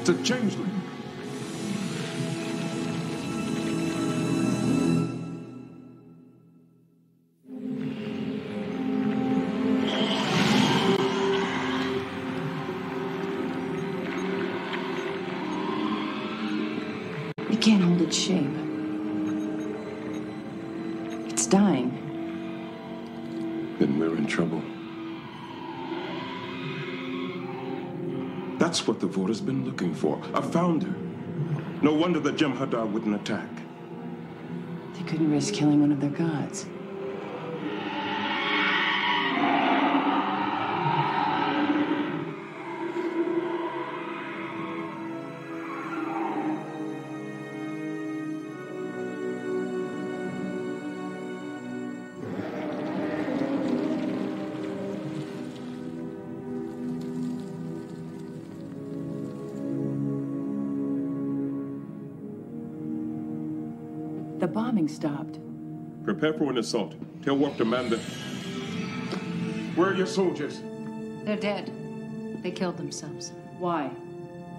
It's a changeling. You can't hold its shape. It's dying. Then we're in trouble. That's what the Vorta's been looking for. A founder. No wonder the Jem'Hadar wouldn't attack. They couldn't risk killing one of their gods. The bombing stopped. Prepare for an assault. Tell Worf to man the... Where are your soldiers? They're dead. They killed themselves. Why?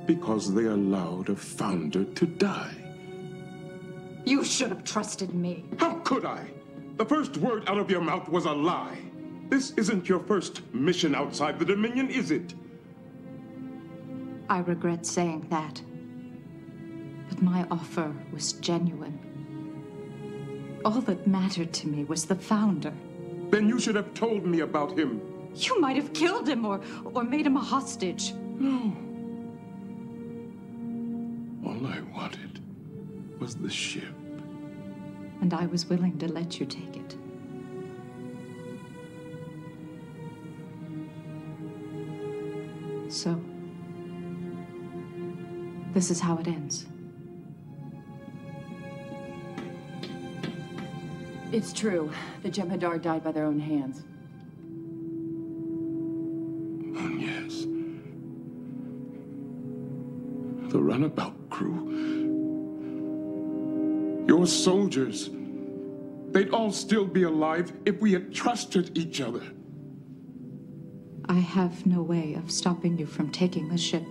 Because they allowed a founder to die. You should have trusted me. How could I? The first word out of your mouth was a lie. This isn't your first mission outside the Dominion, is it? I regret saying that. But my offer was genuine. All that mattered to me was the founder. Then you should have told me about him. You might have killed him or, or made him a hostage. No. All I wanted was the ship. And I was willing to let you take it. So, this is how it ends. It's true. The Jem'Hadar died by their own hands. Oh, yes. The runabout crew. Your soldiers. They'd all still be alive if we had trusted each other. I have no way of stopping you from taking the ship.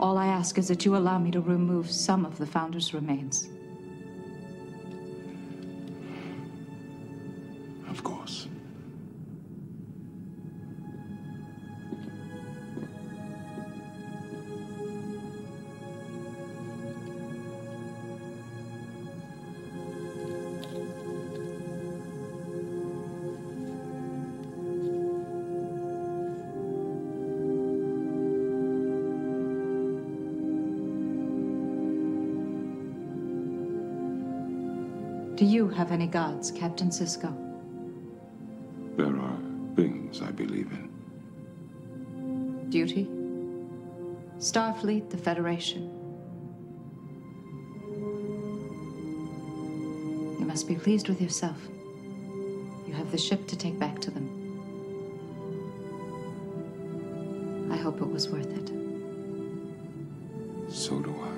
All I ask is that you allow me to remove some of the Founder's remains. Of course. Do you have any gods, Captain Sisko? There are things I believe in. Duty. Starfleet, the Federation. You must be pleased with yourself. You have the ship to take back to them. I hope it was worth it. So do I.